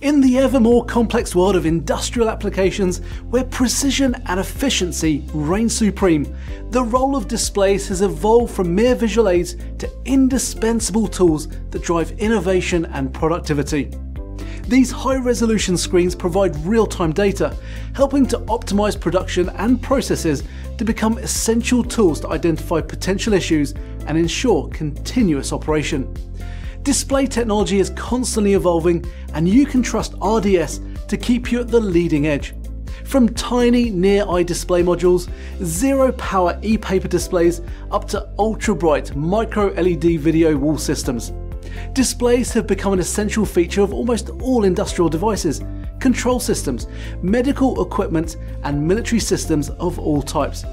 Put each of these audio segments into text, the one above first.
In the ever more complex world of industrial applications, where precision and efficiency reign supreme, the role of displays has evolved from mere visual aids to indispensable tools that drive innovation and productivity. These high resolution screens provide real time data, helping to optimize production and processes to become essential tools to identify potential issues and ensure continuous operation. Display technology is constantly evolving, and you can trust RDS to keep you at the leading edge. From tiny near eye display modules, zero power e paper displays, up to ultra bright micro LED video wall systems. Displays have become an essential feature of almost all industrial devices, control systems, medical equipment, and military systems of all types.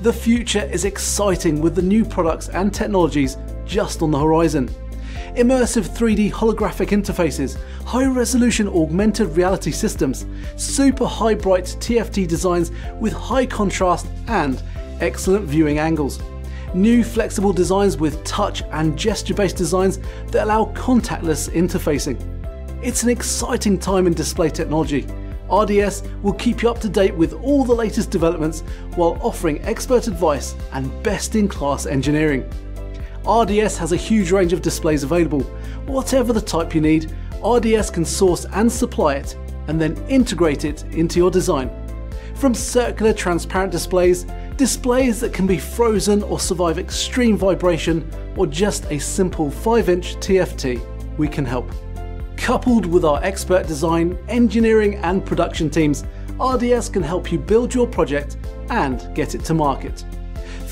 The future is exciting with the new products and technologies just on the horizon immersive 3D holographic interfaces, high resolution augmented reality systems, super high bright TFT designs with high contrast and excellent viewing angles. New flexible designs with touch and gesture based designs that allow contactless interfacing. It's an exciting time in display technology. RDS will keep you up to date with all the latest developments while offering expert advice and best in class engineering. RDS has a huge range of displays available. Whatever the type you need, RDS can source and supply it, and then integrate it into your design. From circular transparent displays, displays that can be frozen or survive extreme vibration, or just a simple 5 inch TFT, we can help. Coupled with our expert design, engineering, and production teams, RDS can help you build your project and get it to market.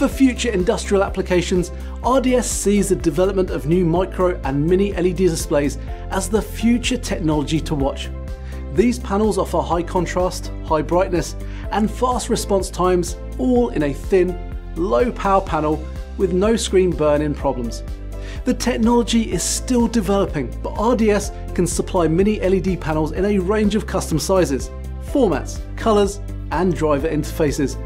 For future industrial applications, RDS sees the development of new micro and mini LED displays as the future technology to watch. These panels offer high contrast, high brightness, and fast response times, all in a thin, low power panel with no screen burn-in problems. The technology is still developing, but RDS can supply mini LED panels in a range of custom sizes, formats, colours, and driver interfaces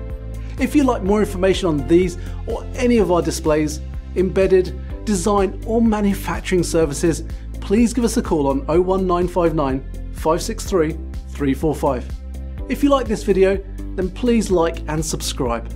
if you'd like more information on these or any of our displays, embedded, design or manufacturing services, please give us a call on 01959 563 345. If you like this video, then please like and subscribe.